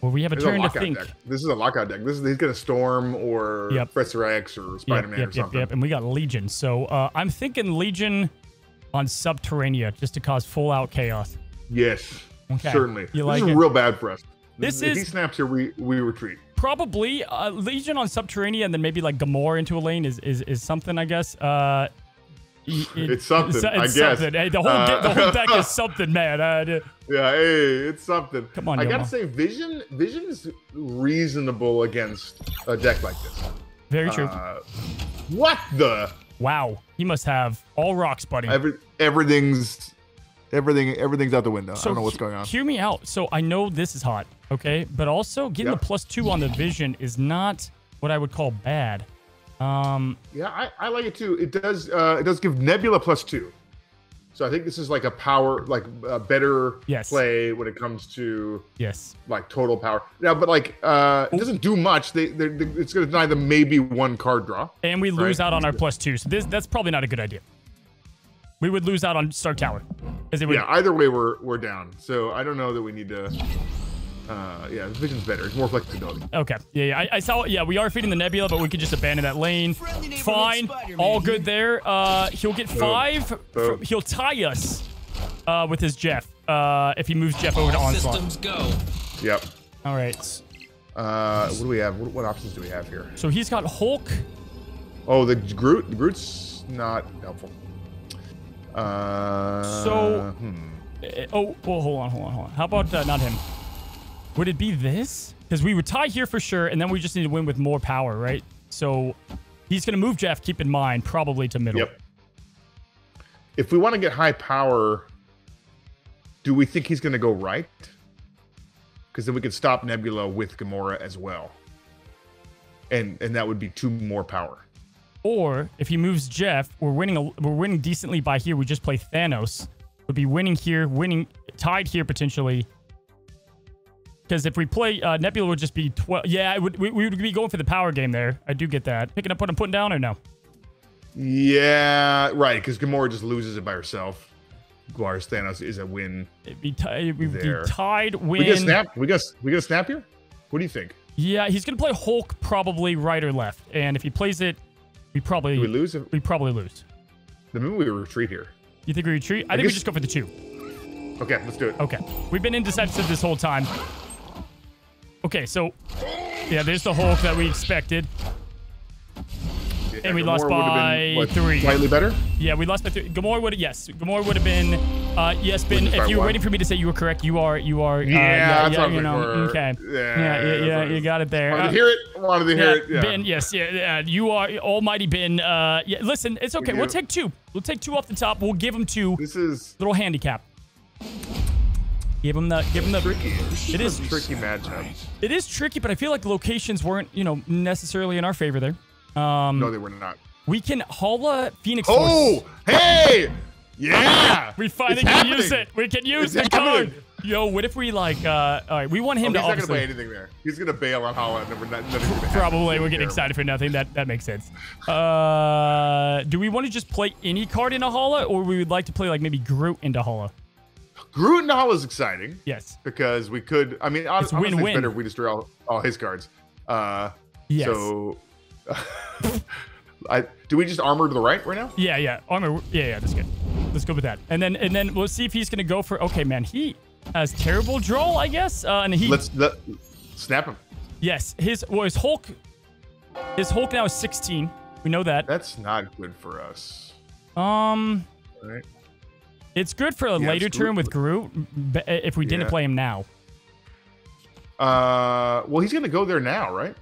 Well, we have a This is a turn to lockout think. deck. This is a lockout deck. This is he's gonna storm or Yep. Professor X or Spider-Man yep, or yep, something. yep. And we got Legion. So uh, I'm thinking Legion on Subterranea just to cause full out chaos. Yes, Okay. certainly. You this like is it? real bad for us. This if he snaps here, we we retreat. Probably uh, Legion on Subterranea, and then maybe like Gamora into a lane is is, is something, I guess. Uh, It's something, It's, I guess. something. Hey, the whole Uh, the whole deck is something, man. Uh, Yeah, hey, it's something. Come on, I Yoma. gotta say, Vision Vision is reasonable against a deck like this. very true. Uh, what the? wow, he must have all rocks, buddy. Every everything's everything everything's out the window. I don't know what's going on. Hear me out. So I know this is hot, okay, but also getting Yep. the plus two on the vision is not what I would call bad. Um, Yeah, I, I like it too. It does uh, it does give Nebula plus two. So I think this is like a power, like a better Yes. play when it comes to yes. like total power. Yeah, but like uh, it doesn't do much. They, they, it's going to deny them maybe one card draw. And we lose Right. out on our plus two. So this that's probably not a good idea. We would lose out on Stark Tower. Because it would Yeah, either way we're we're down. So I don't know that we need to. Uh, yeah, the vision's better. It's more flexibility. Okay. Yeah, yeah. I, I saw. Yeah, we are feeding the Nebula, but we could just abandon that lane. Fine. All good there. Uh, he'll get five. fr- Boom. he'll tie us uh, with his Jeff. Uh, if he moves Jeff over to onslaught. Systems go. Yep. All right. Uh, what do we have? What, what options do we have here? So he's got Hulk. Oh, the Groot. The Groot's not helpful. Uh, So- hmm. Uh, oh, well, hold on, hold on, hold on. How about uh, not him? Would it be this? Because we would tie here for sure, and then we just need to win with more power, right? So he's gonna move Jeff. Keep in mind, probably to middle. Yep. If we want to get high power, do we think he's going to go right? Because then we could stop Nebula with Gamora as well, and and that would be two more power. Or if he moves Jeff, we're winning. A, we're winning decently by here. We just play Thanos. We'd be winning here, winning tied here potentially. Because if we play uh, Nebula, would just be twelve. Yeah, it would, we, we would be going for the power game there. I do get that. Picking up what I'm putting down or no? Yeah, right. Because Gamora just loses it by herself. Whereas Thanos is a win. It'd be, we'd be tied. Win. We get a snap. We got we got a snap here. What do you think? Yeah, he's gonna play Hulk probably right or left, and if he plays it, we probably Do we lose? If, we probably lose. the movie we retreat here. You think we retreat? I, I think we just go for the two. Okay, let's do it. Okay. We've been indecisive this whole time. Okay, so yeah, there's the Hulk that we expected. Yeah, and we Gamora lost would've been, by what, three. Slightly better. Yeah, we lost by three. Gamora would have yes. Gamora would have been uh yes, been Would've if you were one. waiting for me to say you were correct, you are you are uh, Yeah, yeah, that's yeah, I'm you know. Okay. Yeah, Yeah, yeah, yeah, you got it there. Wanted Uh, to hear it. Wanted to hear yeah, it. Yeah. Ben, yes, yeah, yeah, you are almighty Ben. Uh, yeah, listen, it's okay. you. We'll take two. We'll take two off the top. We'll give him two. This is Little handicap. Give him the, give him the. tricky. It is a tricky matchup. It is tricky, but I feel like locations weren't, you know, necessarily in our favor there. Um, No, they were not. we can Hala Phoenix Force. Oh, hey, yeah. we finally It's can use it. We can use It's the card. Yo, what if we like? uh All right, we want him Oh, him he's to not gonna play anything there. He's gonna bail on Holland, and we're not. Probably we're getting excited for nothing. That that makes sense. Uh, do we want to just play any card into Hala, or we would like to play like maybe Groot into Hala? Groot is exciting Yes. because we could. I mean, hon- It's it's better if we destroy all, all his cards. Uh, Yes. So, I do we just armor to the right right now? Yeah, yeah. Armor. Yeah, yeah. That's good. Let's go with that. And then and then we'll see if he's gonna go for. Okay, man. He has terrible draw, I guess. Uh, and he. Let's let, snap him. Yes. His well, his Hulk. His Hulk now is 16. We know that. That's not good for us. Um. Right. It's good for a Yeah, later it's turn with Groot if we didn't Yeah. play him now. Uh, well, he's gonna go there now, right?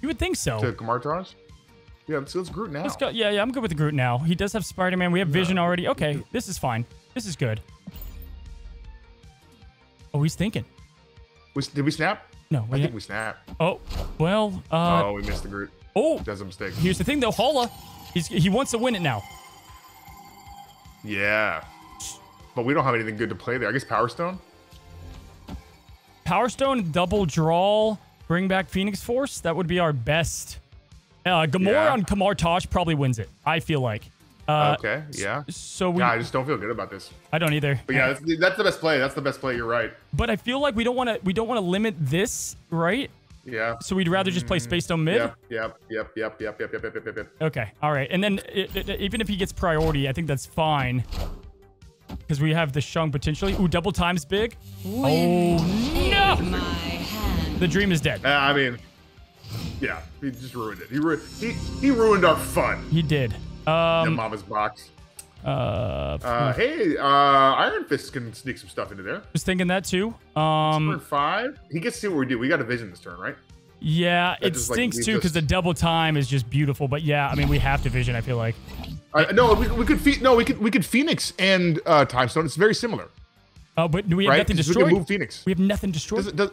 You would think so. To Kamar-Taj. Yeah, let's, let's Groot now. Let's go. Yeah, yeah, I'm good with the Groot now. He does have Spider Man. We have Vision already. Okay, this is fine. This is good. Oh, he's thinking. We, did we snap? No, I we think we snap. Oh, well. Uh, oh, we missed the Groot. oh. That's a mistake. Here's the thing, though. Hala, he's he wants to win it now. Yeah. But we don't have anything good to play there. I guess Power Stone. Power Stone, double draw, bring back Phoenix Force. That would be our best. Uh, Gamora Yeah. on Kamar-Taj probably wins it. I feel like. Uh, okay. Yeah. So we. Yeah, I just don't feel good about this. I don't either. But yeah, that's, that's the best play. That's the best play. You're right. But I feel like we don't want to. We don't want to limit this, right? Yeah. So we'd rather just play Space Stone mid. Yep. Yep. Yep. Yep. Yep. Yep. Yep. Yep. Yep. Yep. Okay, all right, and then it, it- even if he gets priority, I think that's fine because we have the Shung potentially. Ooh, double times big. Oh no! My hand. The dream is dead. Uh, I mean, yeah, he just ruined it. He ru- he he ruined our fun. He did. in Um. Mama's box. Uh. Uh, hey, uh, Iron Fist can sneak some stuff into there. was thinking that too. Turn Um. five. He gets to see what we do. We got a vision this turn, right? Yeah, it just, stinks we too because the double time is just beautiful. But yeah, I mean, we have to vision. I feel like. Uh, no, we, we could fe- no, we could we could Phoenix and uh, Time Stone. It's very similar, Oh, but do we have right? nothing 'Cause we can move Phoenix. We have nothing destroyed. Does, it, does,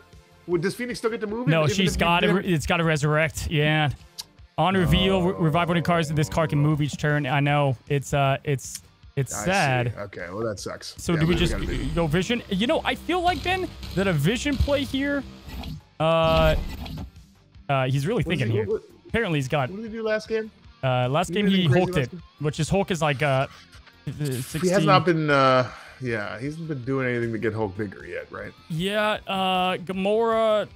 does Phoenix still get to move? No, she's got we It's got to resurrect. Yeah. On reveal, re- revive one of cards that this card can move each turn. I know it's uh, it's it's I see. sad. Okay, well that sucks. So Yeah, do we just go vision? You know, I feel like Ben that a vision play here. Uh, uh, he's really is thinking he- here. What, Apparently, he's got. what did he do last game? Uh, last game he hulked it, game? which his Hulk is like uh, uh, 16. He has not been. uh Yeah, he hasn't been doing anything to get Hulk bigger yet, right? Yeah, uh, Gamora.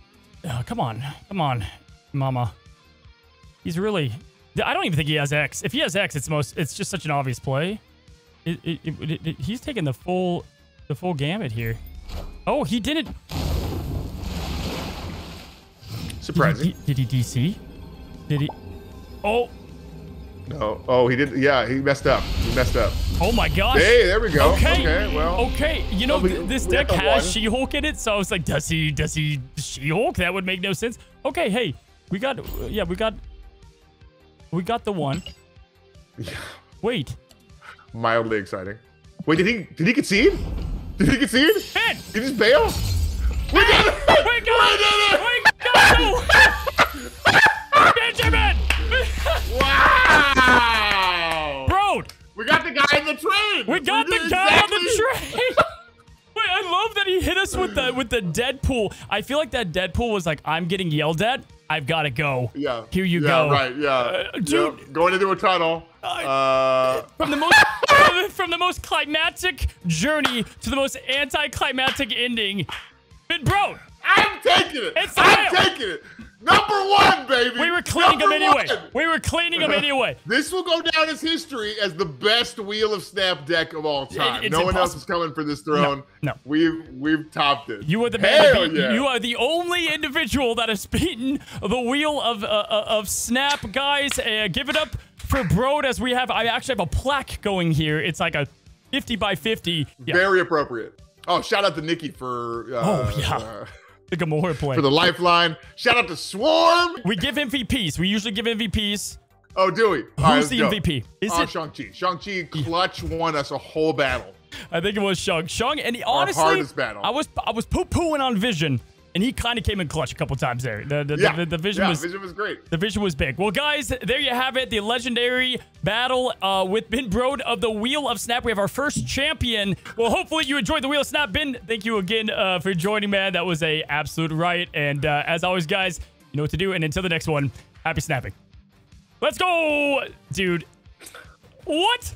Oh, come on, come on, Mama. He's really. I don't even think he has X. If he has X, it's most. It's just such an obvious play. It, it, it, he's taking the full, the full gamut here. Oh, he didn't. Surprising. Did he, did he DC? Did he? Oh, No. Oh, he did. Yeah, he messed up. He messed up. oh my gosh. Hey, there we go. Okay. Okay. Well. Okay. You know Well, we- this we deck has. She-Hulk in it, so I was like, does he? Does he? She-Hulk? That would make no sense. Okay. Hey, we got. Yeah, we got. We got the one. Wait. Mildly exciting. Wait, did he? Did he concede? Did he concede? Ben! Did he just bail? We got it! We got it! We got it! Benjamin! Wow! Bro, We got the guy in the train. we got the guy on the train. Wait, I love that he hit us with the with the Deadpool. I feel like that Deadpool was like, I'm getting yelled at. I've got to go. Yeah. Here you yeah, go. Right. Yeah. Uh, dude. Yep, Going into a tunnel. Uh, From the most from the most climactic journey to the most anticlimactic ending. But bro, I'm taking it. It's I'm taking it. Number one, baby. We were cleaning them anyway. one. We were cleaning them anyway. This will go down as history as the best Wheel of Snap deck of all time. it's no one else is coming for this throne. no. We've we've topped it. You are the man. Hell yeah. You are the only individual that has beaten the wheel of uh, uh, of Snap, guys. Uh, give it up for Brode as we have. I actually have a plaque going here. It's like a 50 by 50. Yeah, Very appropriate. Oh, shout out to Nikki for uh, Oh, yeah. Uh, the Gamora play. for the lifeline. Shout out to Swarm. we give MVPs. We usually give MVPs. Oh, do we? All right, Who's let's the go. MVP? Is oh, it? Shang-Chi. Shang-Chi clutch won us a whole battle. I think it was Shung. Shung, and he, honestly, hardest battle. I was I was poo pooing on Vision, and he kind of came in clutch a couple times there. The the, Yeah, the, the Vision yeah, was Vision was great. The vision was big. Well, guys, there you have it. The legendary battle uh, with Ben Brode of the Wheel of Snap. We have our first champion. Well, hopefully you enjoyed the Wheel of Snap. Ben, thank you again uh, for joining, man. That was a absolute riot. And uh, as always, guys, you know what to do. And until the next one, happy snapping. Let's go, dude. What?